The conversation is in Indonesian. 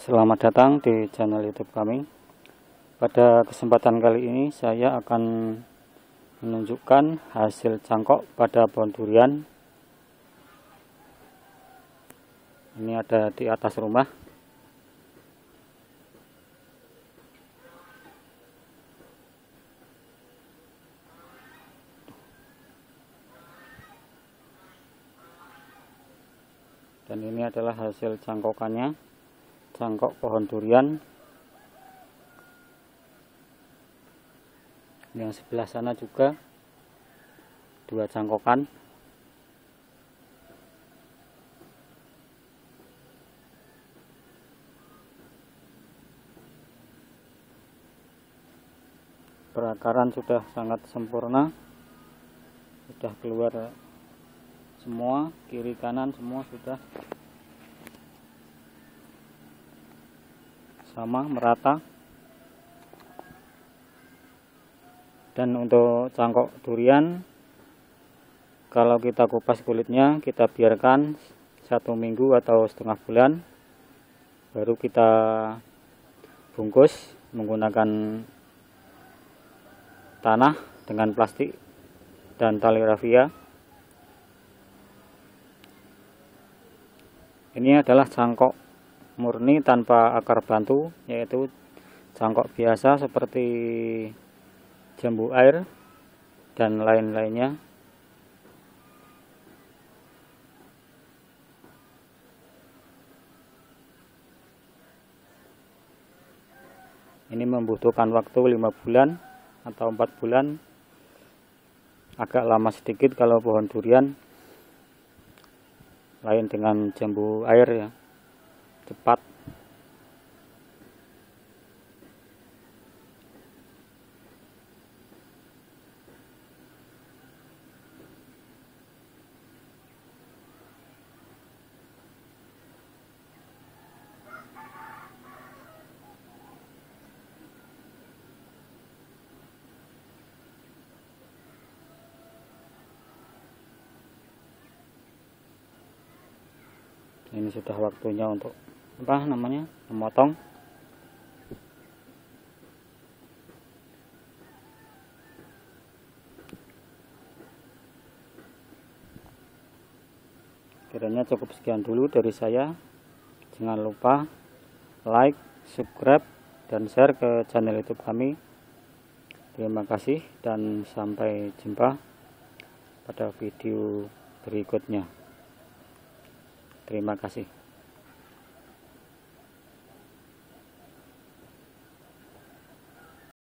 Selamat datang di channel YouTube kami. Pada kesempatan kali ini saya akan menunjukkan hasil cangkok pada pohon durian. Ini ada di atas rumah. Dan ini adalah hasil cangkokannya cangkok pohon durian. Yang sebelah sana juga dua cangkokan perakaran sudah sangat sempurna. Sudah keluar semua kiri kanan semua sudah sama merata. Dan untuk cangkok durian kalau kita kupas kulitnya kita biarkan satu minggu atau setengah bulan baru kita bungkus menggunakan tanah dengan plastik dan tali rafia. Ini adalah cangkok murni tanpa akar bantu yaitu cangkok biasa seperti jambu air dan lain-lainnya. Ini membutuhkan waktu lima bulan atau empat bulan. Agak lama sedikit kalau pohon durian lain dengan jambu air ya cepat. Ini sudah waktunya untuk apa namanya? Memotong. Kiranya cukup sekian dulu dari saya. Jangan lupa like subscribe dan share ke channel youtube kami. Terima kasih dan sampai jumpa pada video berikutnya. Terima kasih